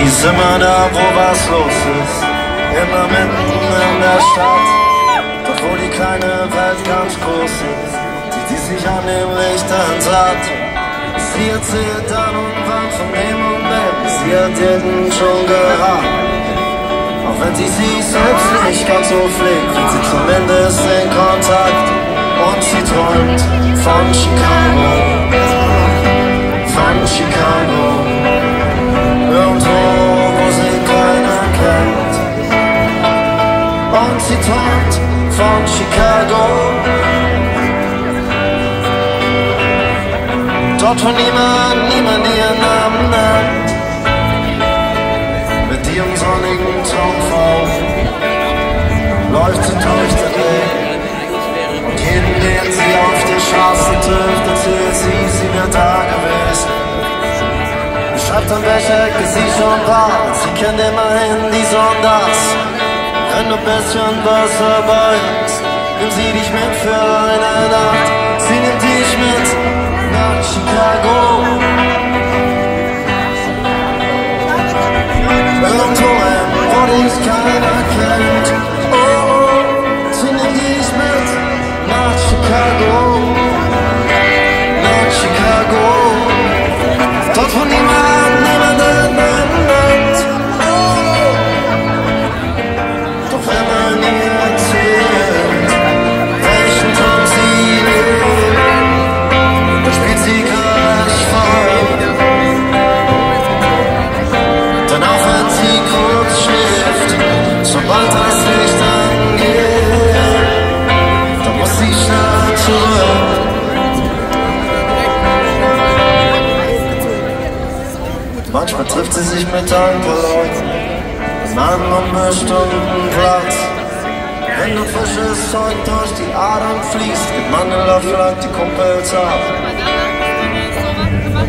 Sie ist immer da, wo was los ist, immer mitten in der Stadt. Doch wo die kleine Welt ganz groß ist, sieht sie sich an dem Lichtern satt. Sie erzählt dann und wann von dem Moment, sie hat jeden schon gehabt. Auch wenn sie sich selbst nicht ganz so pflegt, wird sie zumindest in Kontakt. Und sie träumt von Chicago, von Chicago. Sie träumt von Chicago. Dort, wo niemand, niemand ihren Namen nennt. Mit ihrem sonnigen Traumfrau läuft sie durch den Leben. Und jeden, den sie auf der Straße trifft, erzählt sie, sie wird da gewesen. Schreibt an welcher Ecke sie schon war, sie kennt immerhin dies und. Wenn du bisschen was dabei ist, nimm sie dich mit für eine Nacht. Sie nimmt dich mit nach Chicago. Irgendwo hin, wo dich keiner Manchmal trifft sie sich mit ein paar Leuten an einem bestimmten Platz. Wenn du frisches Zeug durch die Adern fließt, gibt man den Laufland die Kumpels ab.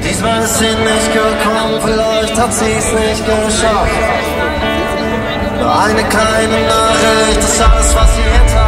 Diesmal ist sie nicht gekommen, vielleicht hat sie es nicht geschafft. Nur eine kleine Nachricht ist alles, was sie hinterlassen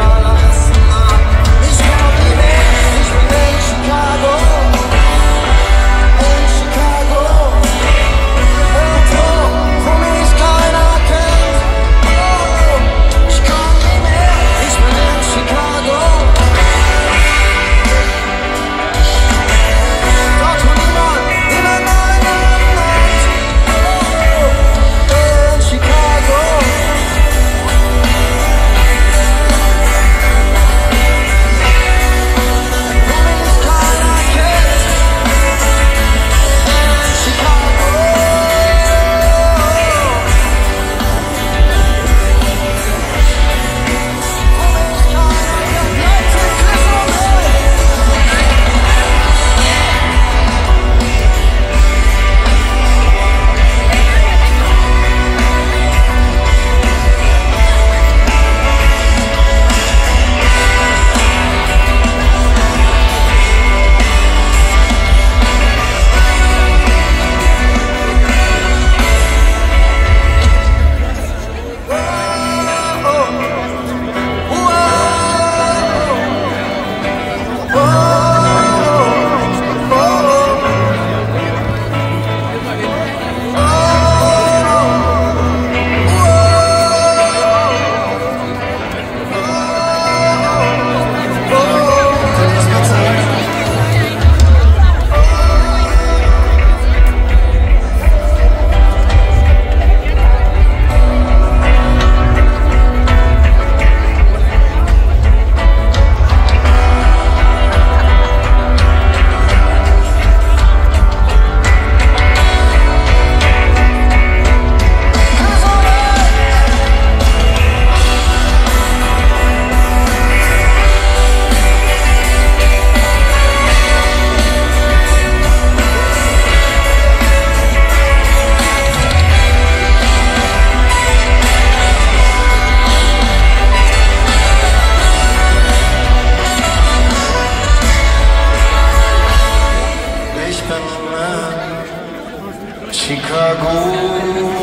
Amen.